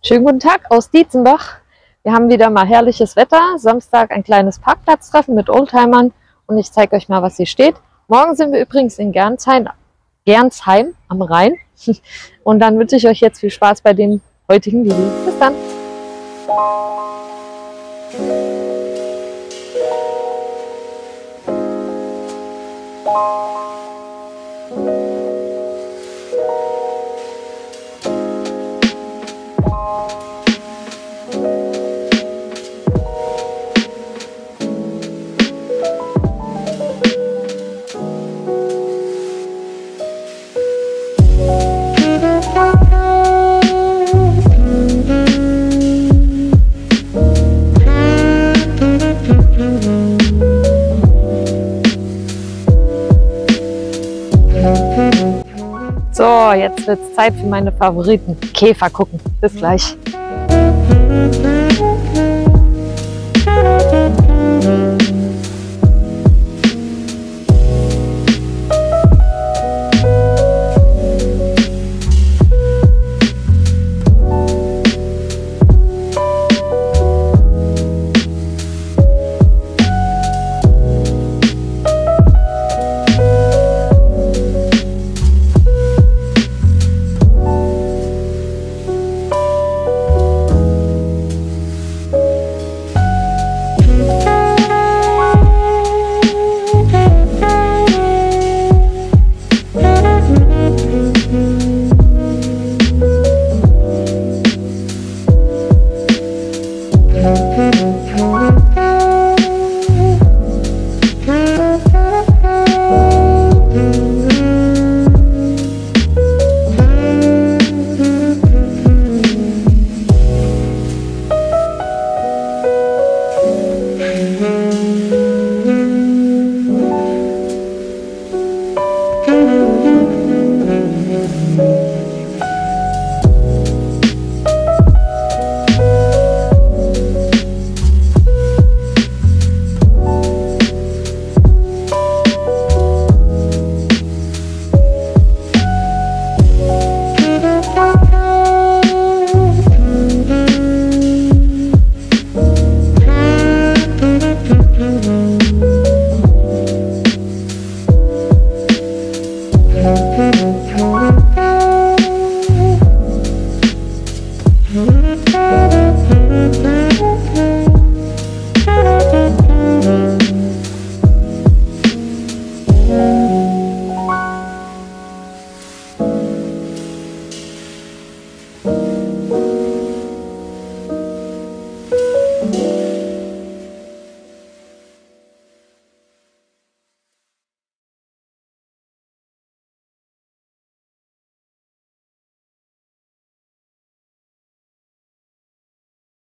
Schönen guten Tag aus Dietzenbach. Wir haben wieder mal herrliches Wetter. Samstag ein kleines Parkplatztreffen mit Oldtimern und ich zeige euch mal, was hier steht. Morgen sind wir übrigens in Gernsheim, Gernsheim am Rhein. Und dann wünsche ich euch jetzt viel Spaß bei dem heutigen Video. Bis dann! Jetzt wird es Zeit für meine Favoriten. Käfer gucken. Bis gleich.